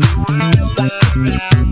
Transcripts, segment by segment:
Bye.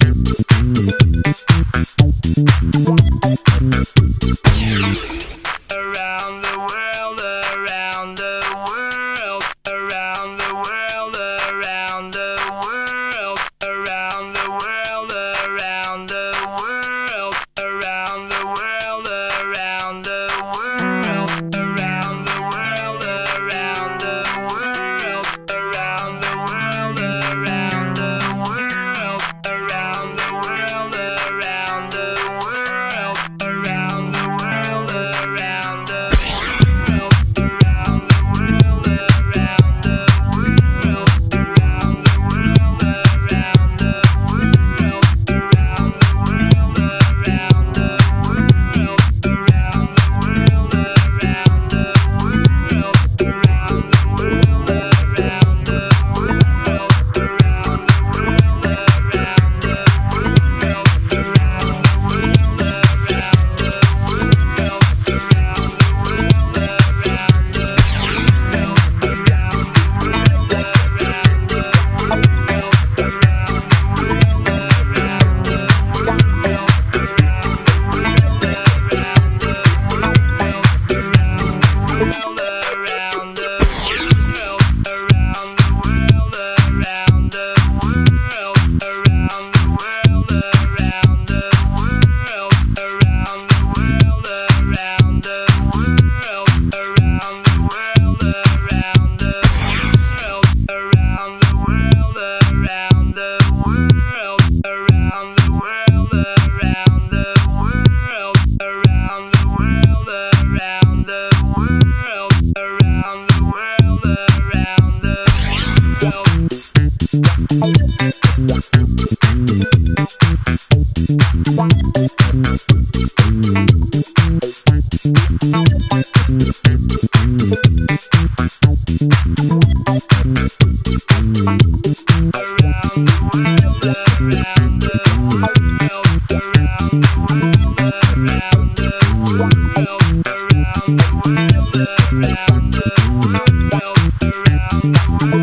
Around the world, around the world.